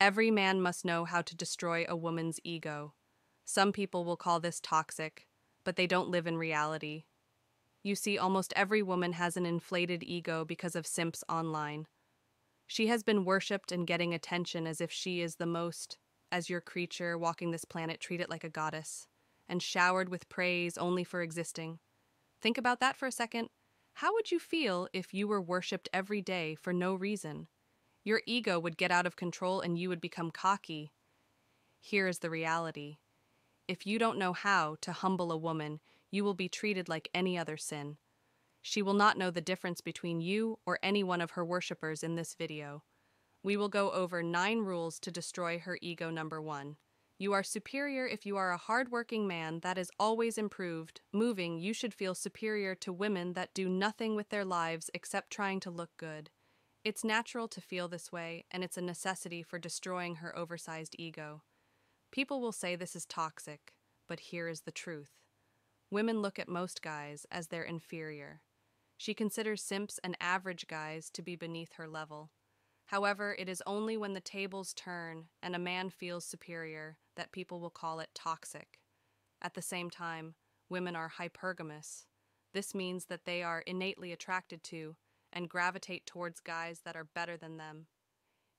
Every man must know how to destroy a woman's ego. Some people will call this toxic, but they don't live in reality. You see, almost every woman has an inflated ego because of simps online. She has been worshipped and getting attention as if she is the most, as your creature walking this planet, treat it like a goddess, and showered with praise only for existing. Think about that for a second. How would you feel if you were worshipped every day for no reason? Your ego would get out of control and you would become cocky. Here is the reality if you don't know how to humble a woman, you will be treated like any other sin. She will not know the difference between you or any one of her worshippers in this video. We will go over nine rules to destroy her ego number one. You are superior if you are a hardworking man that is always improved, moving, you should feel superior to women that do nothing with their lives except trying to look good. It's natural to feel this way, and it's a necessity for destroying her oversized ego. People will say this is toxic, but here is the truth. Women look at most guys as their inferior. She considers simps and average guys to be beneath her level. However, it is only when the tables turn and a man feels superior that people will call it toxic. At the same time, women are hypergamous. This means that they are innately attracted to and gravitate towards guys that are better than them.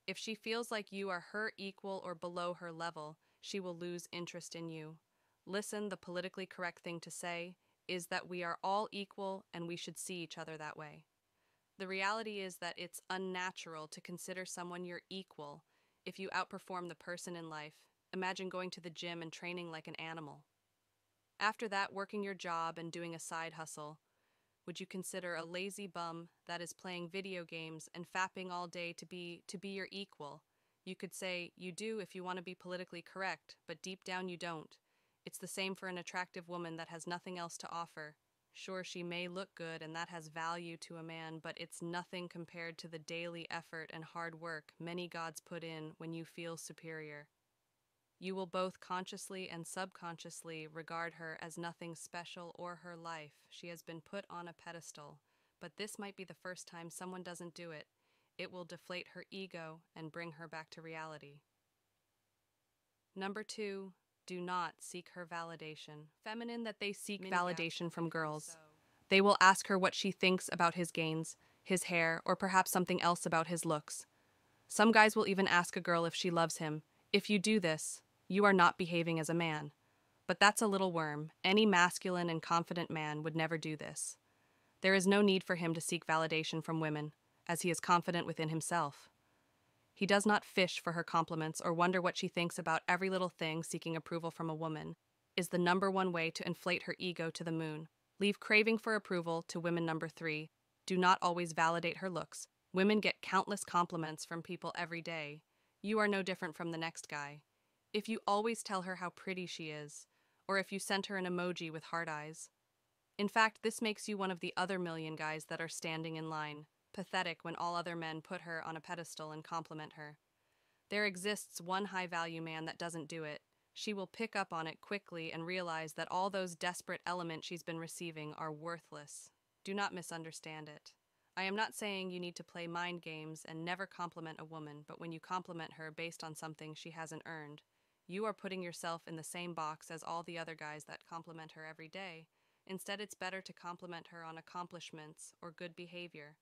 If she feels like you are her equal or below her level, she will lose interest in you. Listen, the politically correct thing to say is that we are all equal and we should see each other that way. The reality is that it's unnatural to consider someone your equal if you outperform the person in life. Imagine going to the gym and training like an animal. After that, working your job and doing a side hustle. Would you consider a lazy bum that is playing video games and fapping all day to be to be your equal? You could say you do if you want to be politically correct, but deep down you don't. It's the same for an attractive woman that has nothing else to offer. Sure, she may look good and that has value to a man, but it's nothing compared to the daily effort and hard work many gods put in when you feel superior. You will both consciously and subconsciously regard her as nothing special or her life. She has been put on a pedestal, but this might be the first time someone doesn't do it. It will deflate her ego and bring her back to reality. Number two, do not seek her validation. Feminine that they seek Mini validation from girls. So. They will ask her what she thinks about his gains, his hair, or perhaps something else about his looks. Some guys will even ask a girl if she loves him. If you do this, you are not behaving as a man. But that's a little worm. Any masculine and confident man would never do this. There is no need for him to seek validation from women as he is confident within himself. He does not fish for her compliments or wonder what she thinks about every little thing seeking approval from a woman, is the number one way to inflate her ego to the moon. Leave craving for approval to women number three. Do not always validate her looks. Women get countless compliments from people every day. You are no different from the next guy. If you always tell her how pretty she is, or if you send her an emoji with hard eyes. In fact, this makes you one of the other million guys that are standing in line pathetic when all other men put her on a pedestal and compliment her. There exists one high value man that doesn't do it. She will pick up on it quickly and realize that all those desperate elements she's been receiving are worthless. Do not misunderstand it. I am not saying you need to play mind games and never compliment a woman, but when you compliment her based on something she hasn't earned, you are putting yourself in the same box as all the other guys that compliment her every day. Instead, it's better to compliment her on accomplishments or good behavior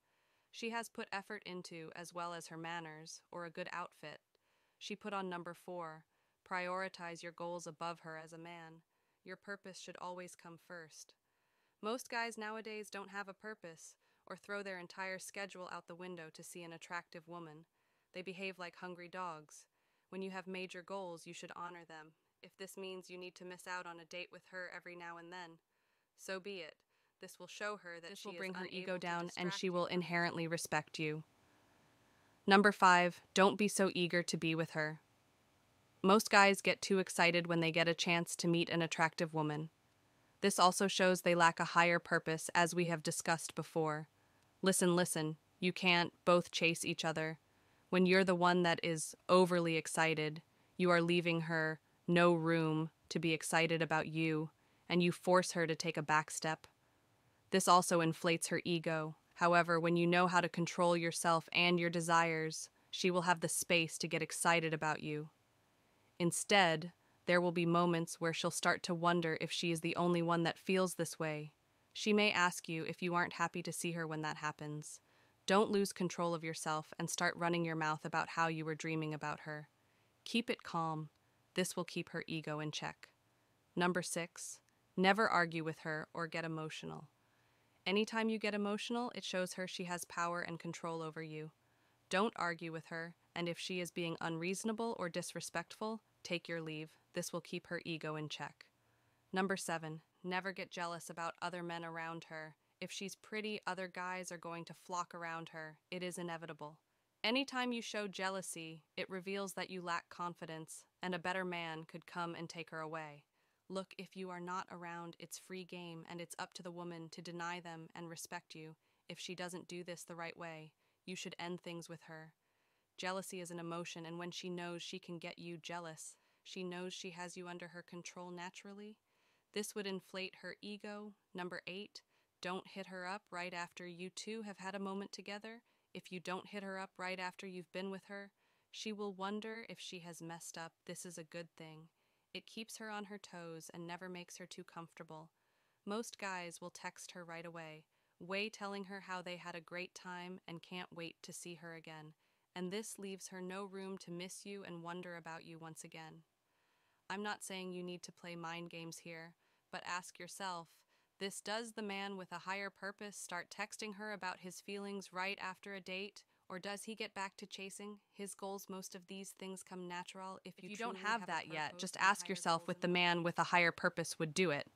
she has put effort into as well as her manners or a good outfit. She put on number four prioritize your goals above her as a man. Your purpose should always come first. Most guys nowadays don't have a purpose or throw their entire schedule out the window to see an attractive woman. They behave like hungry dogs. When you have major goals, you should honor them. If this means you need to miss out on a date with her every now and then, so be it. This will show her that this will bring her ego down and she will inherently respect you. Number five, don't be so eager to be with her. Most guys get too excited when they get a chance to meet an attractive woman. This also shows they lack a higher purpose, as we have discussed before. Listen, listen, you can't both chase each other. When you're the one that is overly excited, you are leaving her no room to be excited about you, and you force her to take a back step. This also inflates her ego. However, when you know how to control yourself and your desires, she will have the space to get excited about you. Instead, there will be moments where she'll start to wonder if she is the only one that feels this way. She may ask you if you aren't happy to see her when that happens. Don't lose control of yourself and start running your mouth about how you were dreaming about her. Keep it calm. This will keep her ego in check. Number six, never argue with her or get emotional. Anytime you get emotional, it shows her she has power and control over you. Don't argue with her, and if she is being unreasonable or disrespectful, take your leave. This will keep her ego in check. Number seven, never get jealous about other men around her. If she's pretty, other guys are going to flock around her. It is inevitable. Anytime you show jealousy, it reveals that you lack confidence, and a better man could come and take her away. Look, if you are not around, it's free game, and it's up to the woman to deny them and respect you. If she doesn't do this the right way, you should end things with her. Jealousy is an emotion, and when she knows she can get you jealous, she knows she has you under her control naturally. This would inflate her ego. Number eight, don't hit her up right after you two have had a moment together. If you don't hit her up right after you've been with her, she will wonder if she has messed up. This is a good thing. It keeps her on her toes and never makes her too comfortable. Most guys will text her right away, way telling her how they had a great time and can't wait to see her again, and this leaves her no room to miss you and wonder about you once again. I'm not saying you need to play mind games here, but ask yourself this does the man with a higher purpose start texting her about his feelings right after a date? Or does he get back to chasing his goals? Most of these things come natural. If you, If you don't truly have that yet, just ask yourself with the man with a higher purpose would do it.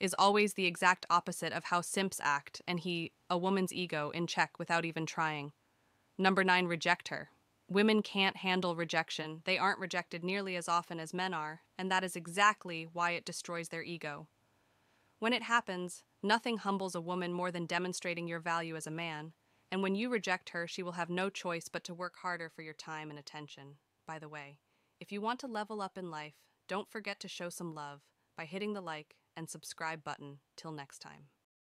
Is always the exact opposite of how simps act, and he, a woman's ego, in check without even trying. Number nine, reject her. Women can't handle rejection. They aren't rejected nearly as often as men are, and that is exactly why it destroys their ego. When it happens, nothing humbles a woman more than demonstrating your value as a man, and when you reject her, she will have no choice but to work harder for your time and attention. By the way, if you want to level up in life, don't forget to show some love by hitting the like and subscribe button. Till next time.